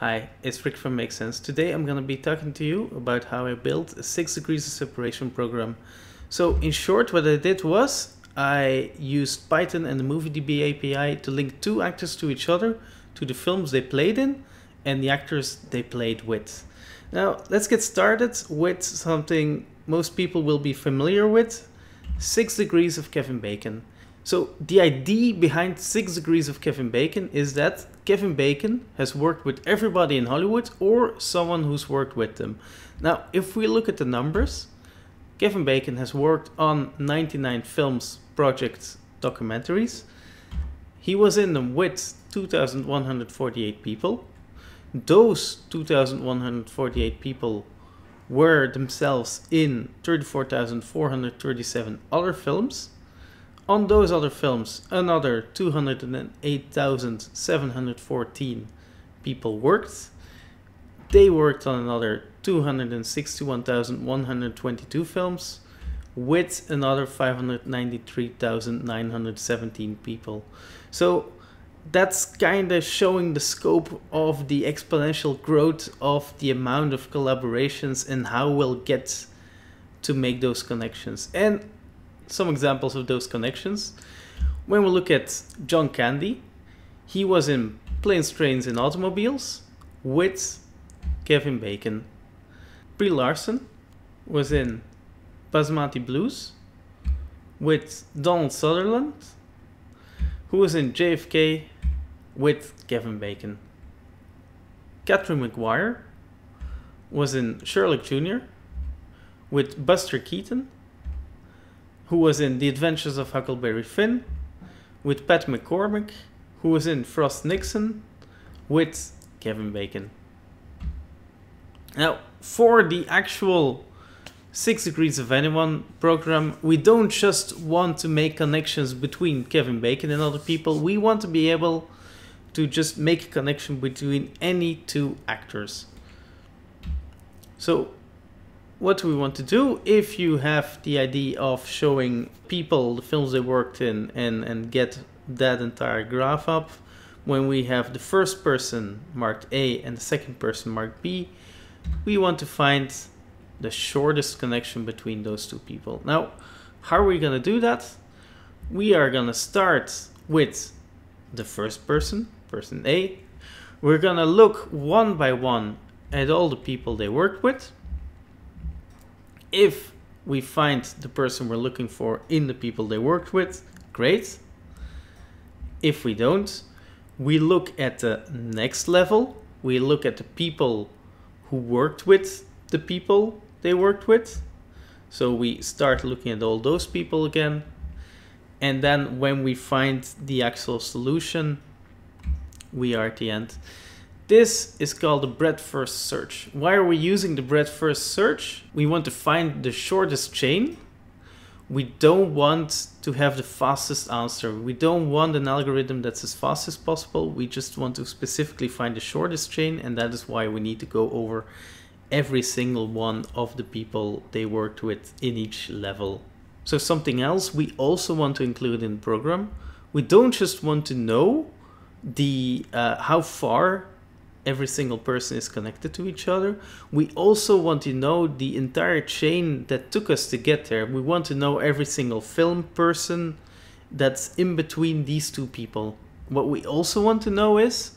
Hi, it's Rik from Make Sense. Today I'm going to be talking to you about how I built a 6 degrees of separation program. So in short what I did was I used Python and the MovieDB API to link two actors to each other, to the films they played in and the actors they played with. Now let's get started with something most people will be familiar with, 6 degrees of Kevin Bacon. So the idea behind Six Degrees of Kevin Bacon is that Kevin Bacon has worked with everybody in Hollywood or someone who's worked with them. Now, if we look at the numbers, Kevin Bacon has worked on 99 films, projects, documentaries. He was in them with 2,148 people. Those 2,148 people were themselves in 34,437 other films on those other films, another 208,714 people worked. They worked on another 261,122 films with another 593,917 people. So that's kind of showing the scope of the exponential growth of the amount of collaborations and how we'll get to make those connections. And some examples of those connections. When we look at John Candy, he was in Planes, Trains and Automobiles with Kevin Bacon. Brie Larson was in Basmati Blues with Donald Sutherland, who was in JFK with Kevin Bacon. Kathryn McGuire was in Sherlock Jr. with Buster Keaton who was in The Adventures of Huckleberry Finn, with Pat McCormick, who was in Frost Nixon, with Kevin Bacon. Now, for the actual Six Degrees of Anyone program, we don't just want to make connections between Kevin Bacon and other people, we want to be able to just make a connection between any two actors. So what we want to do if you have the idea of showing people the films they worked in and and get that entire graph up when we have the first person marked A and the second person marked B we want to find the shortest connection between those two people. Now how are we going to do that? We are going to start with the first person person A. We're going to look one by one at all the people they worked with if we find the person we're looking for in the people they worked with, great. If we don't, we look at the next level. We look at the people who worked with the people they worked with. So we start looking at all those people again. And then when we find the actual solution, we are at the end. This is called the breadth first search. Why are we using the breadth first search? We want to find the shortest chain. We don't want to have the fastest answer. We don't want an algorithm that's as fast as possible. We just want to specifically find the shortest chain and that is why we need to go over every single one of the people they worked with in each level. So something else we also want to include in the program. We don't just want to know the uh, how far every single person is connected to each other. We also want to know the entire chain that took us to get there. We want to know every single film person that's in between these two people. What we also want to know is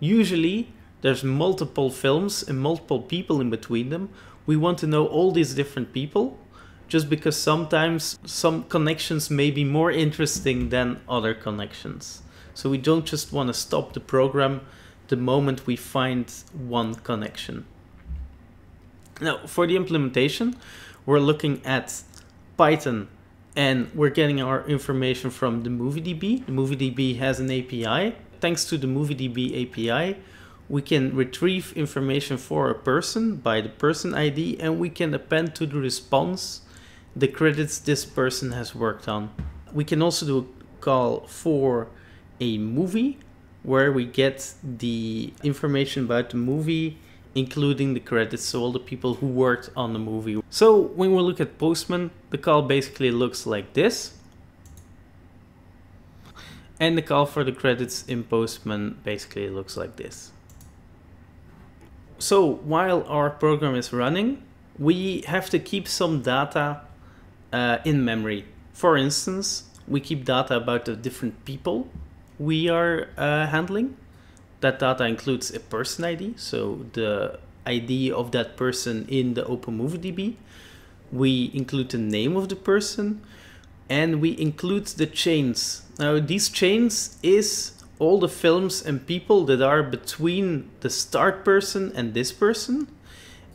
usually there's multiple films and multiple people in between them. We want to know all these different people just because sometimes some connections may be more interesting than other connections. So we don't just want to stop the program the moment we find one connection. Now, for the implementation, we're looking at Python and we're getting our information from the MovieDB. The MovieDB has an API. Thanks to the MovieDB API, we can retrieve information for a person by the person ID and we can append to the response the credits this person has worked on. We can also do a call for a movie where we get the information about the movie including the credits, so all the people who worked on the movie. So when we look at Postman, the call basically looks like this. And the call for the credits in Postman basically looks like this. so while our program is running, we have to keep some data uh, in memory. For instance, we keep data about the different people we are uh, handling. That data includes a person ID, so the ID of that person in the OpenMovieDB. We include the name of the person and we include the chains. Now these chains is all the films and people that are between the start person and this person.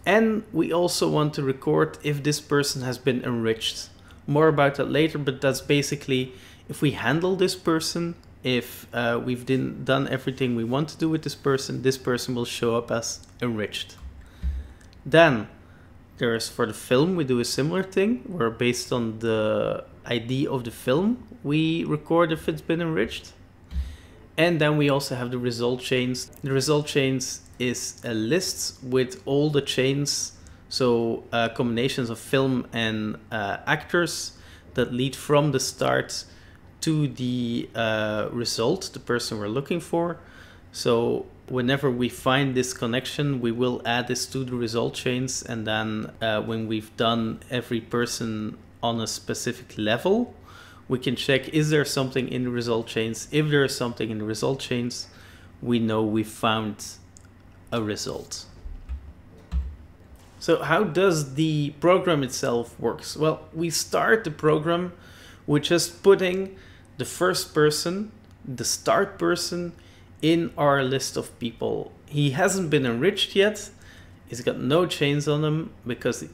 And we also want to record if this person has been enriched. More about that later, but that's basically if we handle this person, if uh, we've done everything we want to do with this person, this person will show up as enriched. Then there's for the film, we do a similar thing where based on the ID of the film, we record if it's been enriched. And then we also have the result chains. The result chains is a list with all the chains, so uh, combinations of film and uh, actors that lead from the start to the uh, result, the person we're looking for. So whenever we find this connection, we will add this to the result chains. And then uh, when we've done every person on a specific level, we can check is there something in the result chains. If there is something in the result chains, we know we found a result. So how does the program itself works? Well, we start the program with just putting the first person, the start person, in our list of people. He hasn't been enriched yet. He's got no chains on him because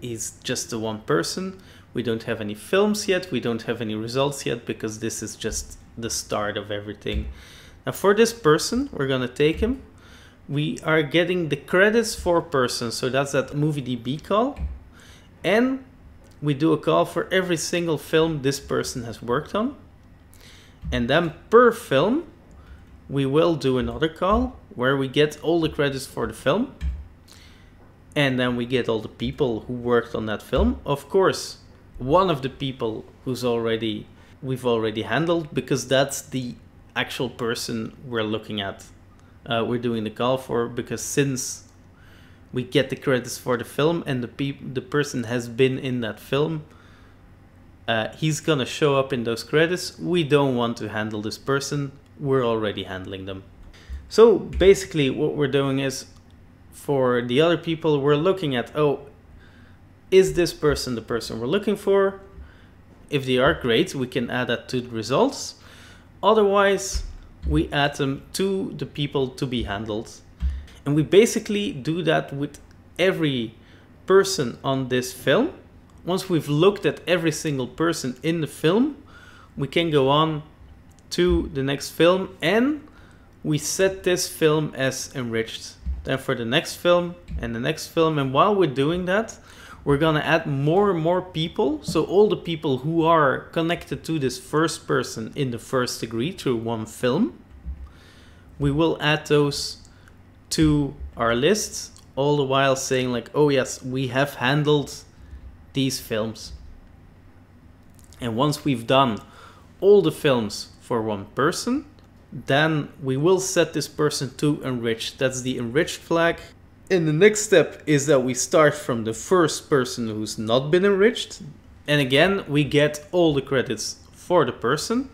he's just the one person. We don't have any films yet. We don't have any results yet because this is just the start of everything. Now for this person, we're going to take him. We are getting the credits for person. So that's that MovieDB call. And we do a call for every single film this person has worked on. And then per film, we will do another call where we get all the credits for the film. And then we get all the people who worked on that film. Of course, one of the people who's already we've already handled because that's the actual person we're looking at. Uh, we're doing the call for because since we get the credits for the film and the pe- the person has been in that film, uh, he's gonna show up in those credits. We don't want to handle this person. We're already handling them. So basically what we're doing is for the other people, we're looking at, oh, is this person the person we're looking for? If they are great, we can add that to the results. Otherwise, we add them to the people to be handled. And we basically do that with every person on this film once we've looked at every single person in the film, we can go on to the next film and we set this film as enriched. Then for the next film and the next film, and while we're doing that, we're gonna add more and more people. So all the people who are connected to this first person in the first degree through one film, we will add those to our list, all the while saying like, oh yes, we have handled these films. And once we've done all the films for one person, then we will set this person to enriched. That's the enriched flag. And the next step is that we start from the first person who's not been enriched. And again, we get all the credits for the person.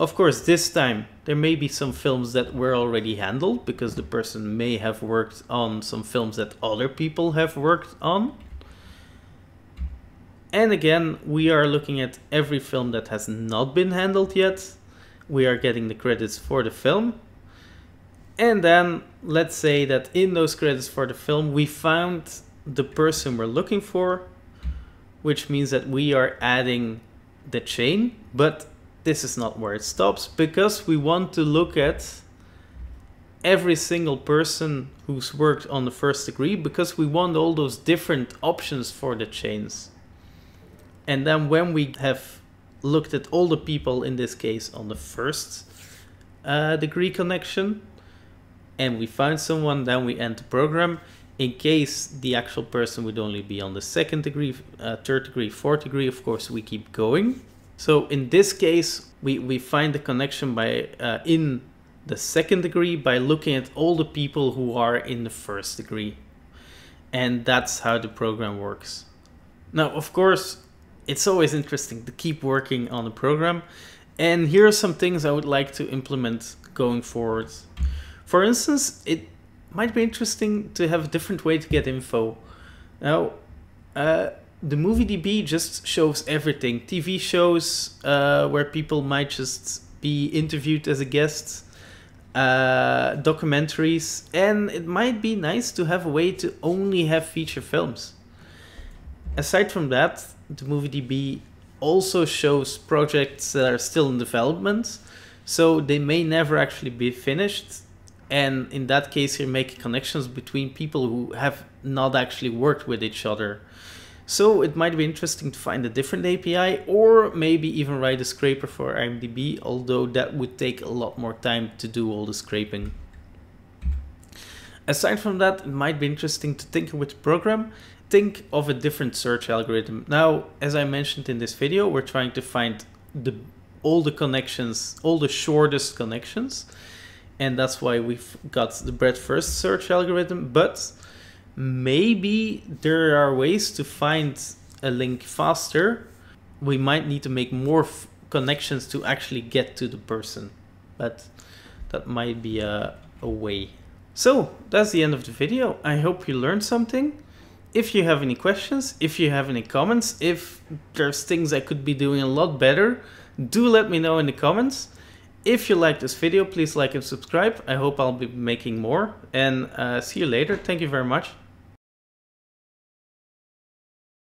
Of course, this time there may be some films that were already handled because the person may have worked on some films that other people have worked on. And again, we are looking at every film that has not been handled yet. We are getting the credits for the film. And then let's say that in those credits for the film, we found the person we're looking for, which means that we are adding the chain, but this is not where it stops because we want to look at every single person who's worked on the first degree because we want all those different options for the chains. And then when we have looked at all the people in this case on the first uh, degree connection and we find someone, then we end the program. In case the actual person would only be on the second degree, uh, third degree, fourth degree, of course, we keep going. So in this case, we, we find the connection by uh, in the second degree by looking at all the people who are in the first degree. And that's how the program works. Now, of course, it's always interesting to keep working on the program. And here are some things I would like to implement going forward. For instance, it might be interesting to have a different way to get info. Now, uh, the MovieDB just shows everything. TV shows uh, where people might just be interviewed as a guest, uh, documentaries, and it might be nice to have a way to only have feature films. Aside from that, the MovieDB also shows projects that are still in development, so they may never actually be finished. And in that case, you're making connections between people who have not actually worked with each other. So it might be interesting to find a different API or maybe even write a scraper for IMDb, although that would take a lot more time to do all the scraping. Aside from that, it might be interesting to tinker with the program, think of a different search algorithm. Now, as I mentioned in this video, we're trying to find the all the connections, all the shortest connections, and that's why we've got the breadth first search algorithm, but maybe there are ways to find a link faster. We might need to make more connections to actually get to the person, but that might be a, a way. So that's the end of the video. I hope you learned something. If you have any questions, if you have any comments, if there's things I could be doing a lot better, do let me know in the comments. If you like this video, please like and subscribe. I hope I'll be making more and uh, see you later. Thank you very much.